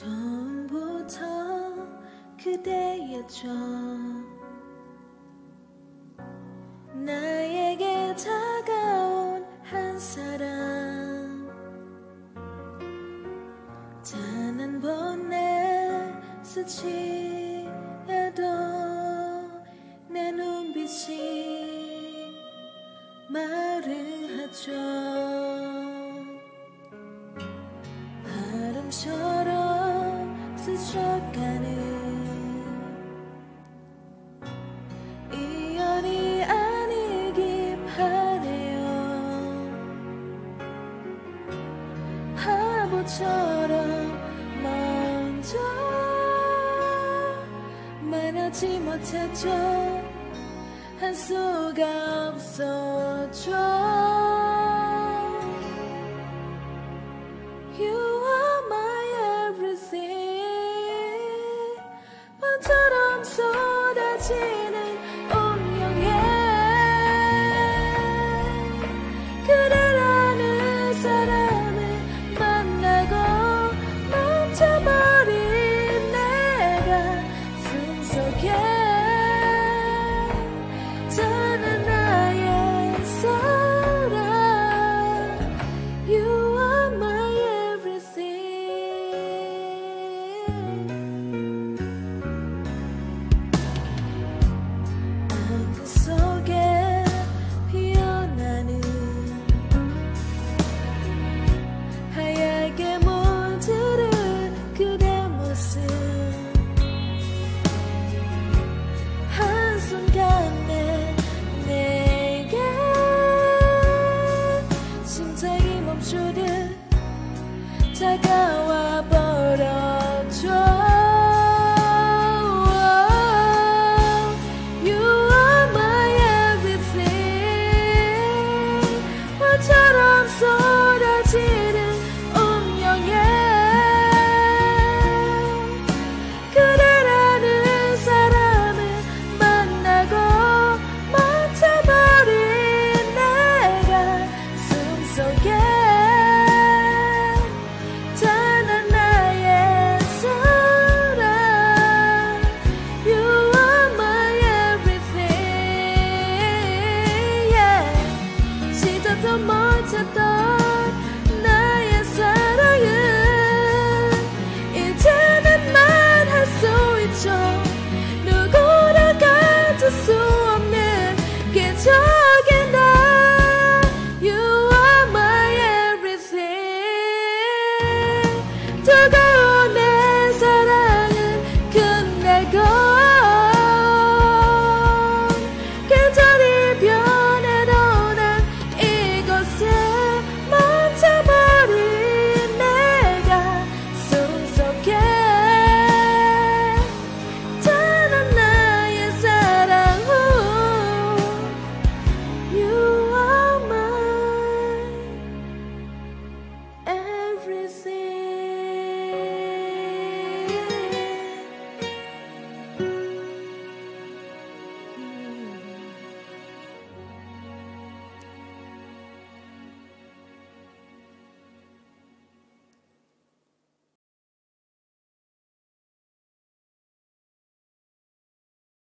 처음부터 그대였죠 나에게 다가온 한 사람. 단 한 번 내 스치해도 내 눈빛이 말을 하죠. 바람 속 바보처럼 먼저 만나지 못했죠 할 수가 없어 죠. I'm so যত yeah.